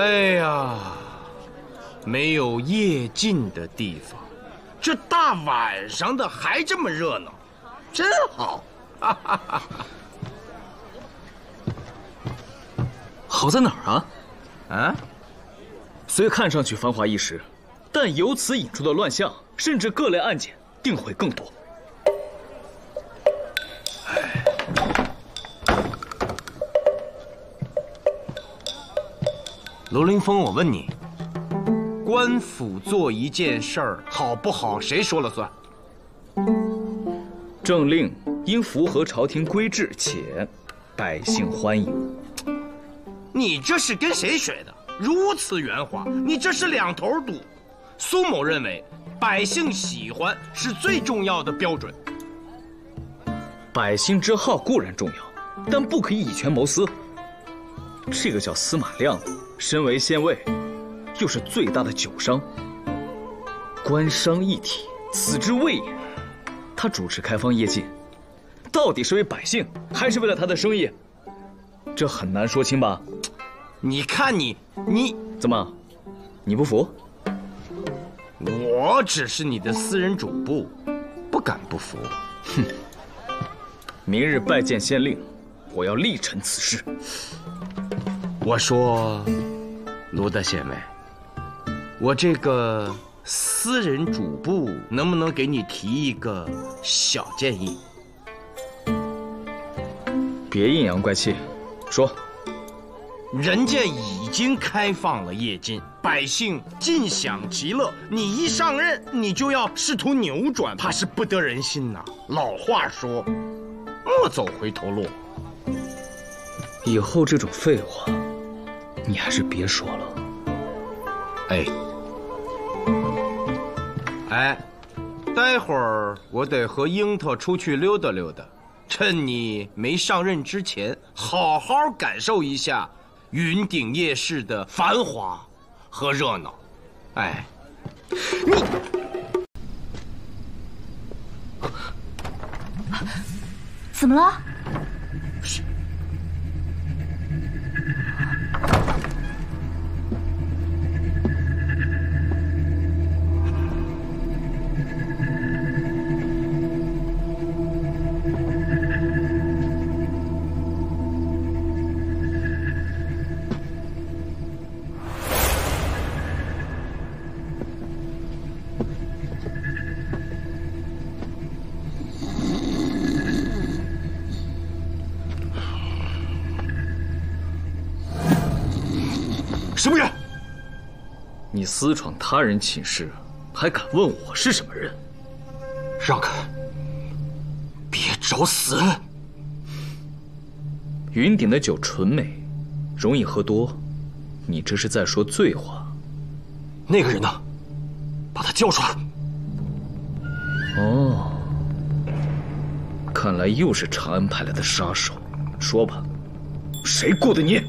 哎呀，没有夜禁的地方，这大晚上的还这么热闹，真好。好在哪儿啊？啊？虽看上去繁华一时，但由此引出的乱象，甚至各类案件，定会更多。卢凌风，我问你，官府做一件事儿好不好，谁说了算？政令应符合朝廷规制，且百姓欢迎。你这是跟谁学的？如此圆滑，你这是两头堵。苏某认为，百姓喜欢是最重要的标准。百姓之好固然重要，但不可以以权谋私。这个叫司马亮的，身为县尉，又是最大的酒商，官商一体，此之谓也。他主持开放夜禁，到底是为百姓，还是为了他的生意？这很难说清吧？你看你，你怎么，你不服？我只是你的私人主簿，不敢不服。哼！明日拜见县令，我要力陈此事。我说，卢大县尉，我这个私人主簿能不能给你提一个小建议？别阴阳怪气，说。人家已经开放了夜禁，百姓尽享其乐。你一上任，你就要试图扭转，怕是不得人心呐。老话说，莫走回头路。以后这种废话。你还是别说了。哎，哎，待会儿我得和樱桃出去溜达溜达，趁你没上任之前，好好感受一下云顶夜市的繁华和热闹。哎，你怎么了？什么人？你私闯他人寝室，还敢问我是什么人？让开！别找死！云顶的酒纯美，容易喝多，你这是在说醉话。那个人呢？把他交出来！哦，看来又是长安派来的杀手。说吧，谁雇的你？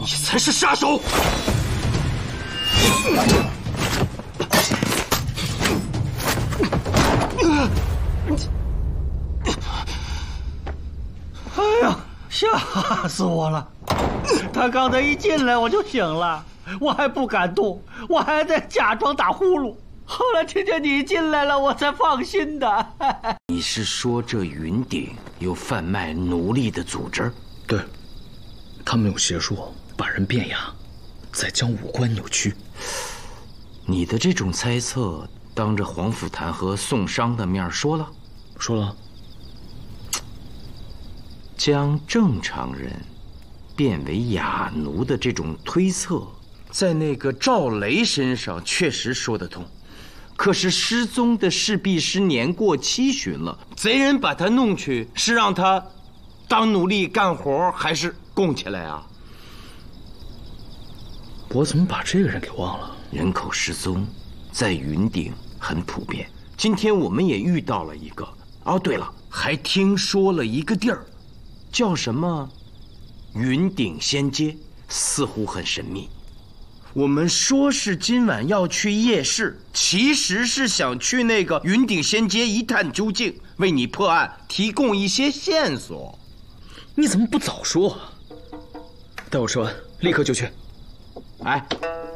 你才是杀手！哎呀，吓死我了！他刚才一进来我就醒了，我还不敢动，我还在假装打呼噜。后来听见你进来了，我才放心的。你是说这云顶有贩卖奴隶的组织？对，他们用邪术。把人变哑，再将五官扭曲。你的这种猜测，当着黄甫谭和宋商的面说了，说了。将正常人变为哑奴的这种推测，在那个赵雷身上确实说得通。可是失踪的侍婢师年过七旬了，贼人把他弄去，是让他当奴隶干活，还是供起来啊？我怎么把这个人给忘了？人口失踪，在云顶很普遍。今天我们也遇到了一个。哦，对了，还听说了一个地儿，叫什么？云顶仙街，似乎很神秘。我们说是今晚要去夜市，其实是想去那个云顶仙街一探究竟，为你破案提供一些线索。你怎么不早说？待我吃完，立刻就去。哎，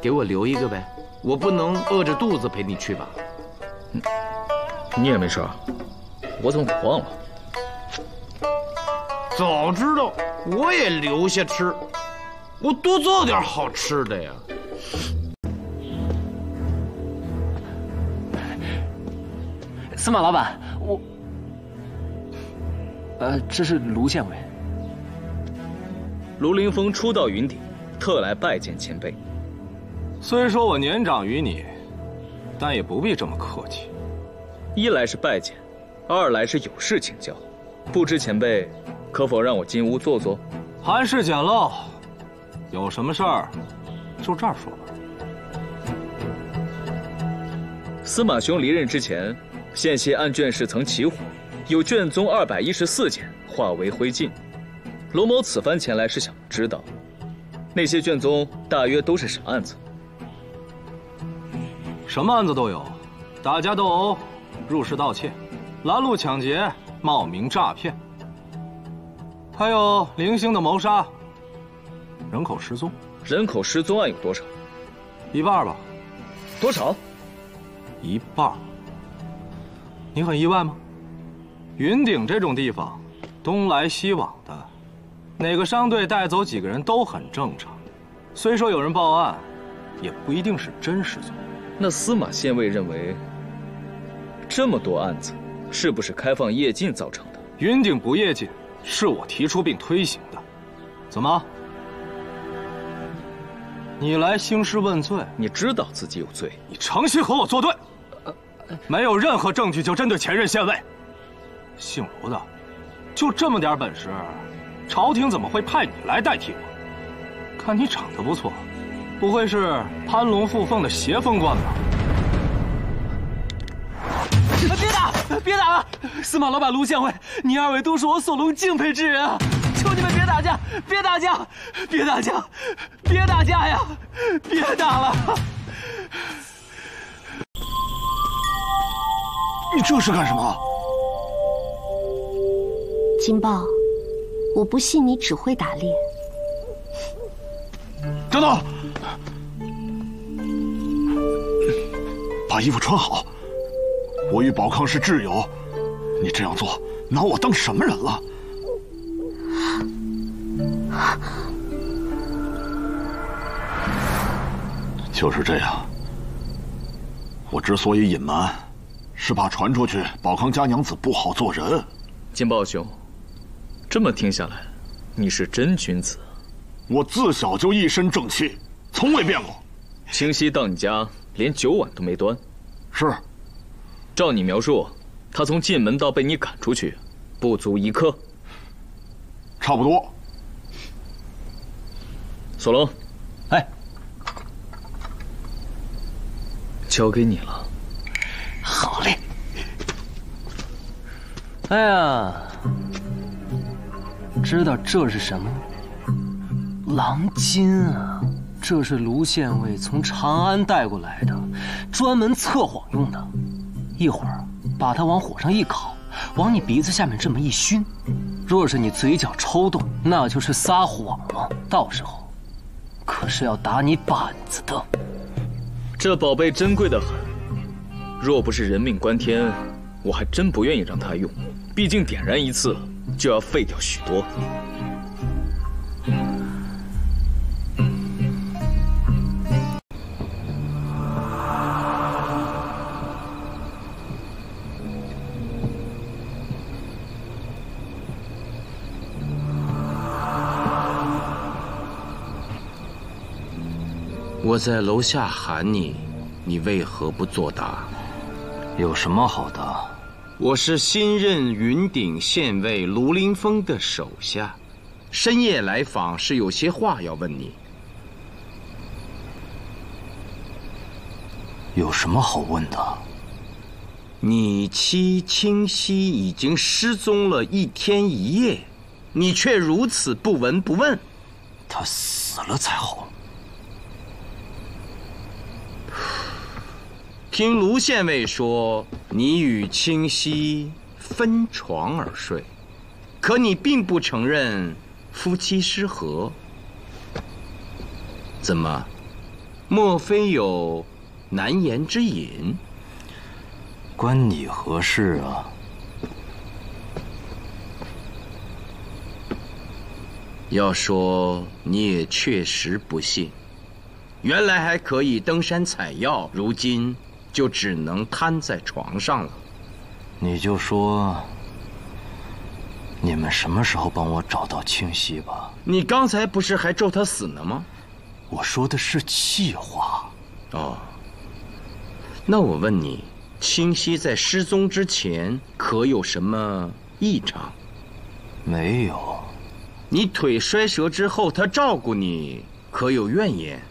给我留一个呗，我不能饿着肚子陪你去吧？你也没事啊？我怎么给忘了？早知道我也留下吃，我多做点好吃的呀。司马老板，我，呃，这是卢县尉。卢凌风初到云顶，特来拜见前辈。虽说我年长于你，但也不必这么客气。一来是拜见，二来是有事请教。不知前辈可否让我进屋坐坐？寒室简陋，有什么事儿就这儿说吧。司马兄离任之前，县西案卷室曾起火，有卷宗二百一十四件化为灰烬。罗某此番前来是想知道，那些卷宗大约都是什么案子？什么案子都有，打架斗殴、入室盗窃、拦路抢劫、冒名诈骗，还有零星的谋杀、人口失踪。人口失踪案有多少？一半吧。多少？一半。你很意外吗？云顶这种地方，东来西往的，哪个商队带走几个人都很正常。虽说有人报案，也不一定是真失踪。那司马县尉认为，这么多案子，是不是开放夜禁造成的？云顶不夜禁，是我提出并推行的。怎么？你来兴师问罪？你知道自己有罪，你诚心和我作对，没有任何证据就针对前任县尉，姓卢的，就这么点本事，朝廷怎么会派你来代替我？看你长得不错，不会是攀龙附凤的邪风官吧？别打！别打了！司马老板卢县尉，你二位都是我索隆敬佩之人啊！求你们别打架！别打架！别打架！别打架呀！别打了！你这是干什么？金豹，我不信你只会打猎。等等，把衣服穿好。我与宝康是挚友，你这样做，拿我当什么人了？就是这样。我之所以隐瞒，是怕传出去宝康家娘子不好做人。金豹兄，这么听下来，你是真君子。我自小就一身正气，从未变过。清溪到你家连酒碗都没端。是。照你描述，他从进门到被你赶出去，不足一刻。差不多。索隆，哎，交给你了。好嘞。哎呀，知道这是什么吗？狼金啊！这是卢县尉从长安带过来的，专门测谎用的。一会儿把它往火上一烤，往你鼻子下面这么一熏，若是你嘴角抽动，那就是撒谎了。到时候可是要打你板子的。这宝贝珍贵的很，若不是人命关天，我还真不愿意让他用。毕竟点燃一次就要废掉许多。我在楼下喊你，你为何不作答？有什么好答？我是新任云顶县尉卢凌风的手下，深夜来访是有些话要问你。有什么好问的？你妻清溪已经失踪了一天一夜，你却如此不闻不问。她死了才好。听卢县尉说，你与清溪分床而睡，可你并不承认夫妻失和。怎么，莫非有难言之隐？关你何事啊？要说你也确实不幸，原来还可以登山采药，如今就只能瘫在床上了。你就说，你们什么时候帮我找到清溪吧？你刚才不是还咒他死呢吗？我说的是气话。哦，那我问你，清溪在失踪之前可有什么异常？没有。你腿摔折之后，他照顾你，可有怨言？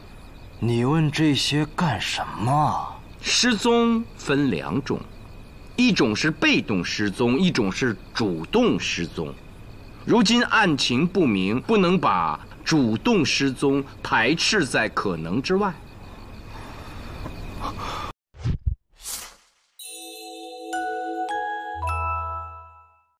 你问这些干什么？失踪分两种，一种是被动失踪，一种是主动失踪。如今案情不明，不能把主动失踪排斥在可能之外。